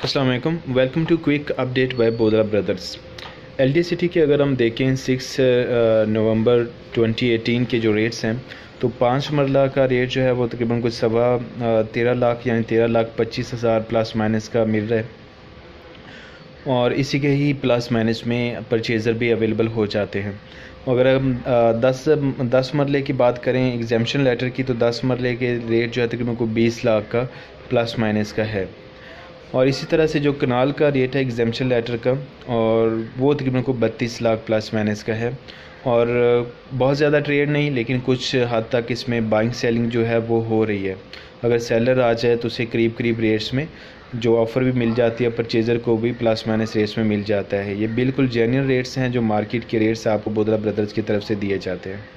अस्सलाम वालेकुम to quick update by Bodra brothers L city के अगर हम देखें सिक्स नवंबर 2018 के जो रेट्स हैं तो पाँच मरला का रेट जो है वो तकरीबन कुछ सवा तेरह लाख यानी तेरह लाख पच्चीस हज़ार प्लस माइनस का मिल रहा है। और इसी के ही प्लस माइनस में परचेज़र भी अवेलेबल हो जाते हैं। अगर हम दस दस मरले की बात करें एग्जामेशन लेटर की तो दस मरले के रेट जो है तकरीबन को बीस लाख का प्लस माइनस का है। और इसी तरह से जो कनाल का रेट है एग्जामेशन लेटर का, और वो तकरीबन को बत्तीस लाख प्लस माइनस का है। और बहुत ज़्यादा ट्रेड नहीं, लेकिन कुछ हद तक इसमें बाइंग सेलिंग जो है, वो हो रही है। अगर सेलर आ जाए तो उसे करीब करीब रेट्स में जो ऑफ़र भी मिल जाती है परचेज़र को भी प्लस माइनस रेट्स में मिल जाता है। ये बिल्कुल जेन्यून रेट्स हैं, जो मार्केट के रेट्स आपको बोदरा ब्रदर्स की तरफ़ से दिए जाते हैं।